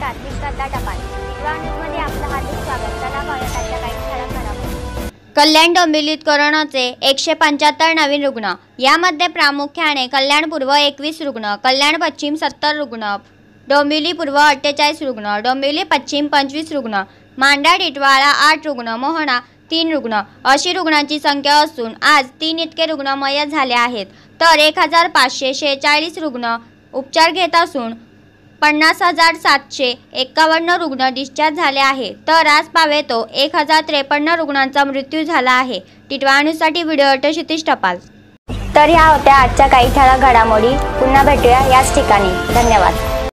श्रद्धा टपाल न्यूजमध्ये आपलं हार्दिक स्वागत. चला पाहूया काही कल्याण डोंबिवलीत कोरोनाचे एकशे पंच्याहत्तर नवीन रुग्ण. यामध्ये प्रामुख्याने कल्याण पूर्व एकवीस रुग्ण कल्याण पश्चिम सत्तर रुग्ण डोंबिवली पूर्व अठ्ठेचाळीस रुग्ण डोंबिवली पश्चिम पंचवीस रुग्ण मांडा टिटवाळा आठ रुग्ण मोहणा तीन रुग्ण. अशी रुग्णांची संख्या असून आज तीन इतके रुग्ण मयत झाले आहेत. तर एक हजार पाचशे शेहेचाळीस रुग्ण उपचार घेत असून पन्नास हजार सातशे एक्कावन्न रुग्ण डिस्चार्ज झाले आहे. तर आज पावेतो एक हजार त्रेपन्न रुग्णांचा मृत्यू झाला आहे. टिटवाणूसाठी व्हिडिओ अट क्षितिश टपाल. तर ह्या होत्या आजच्या काही ठळक घडामोडी. पुन्हा भेटूया याच ठिकाणी. धन्यवाद.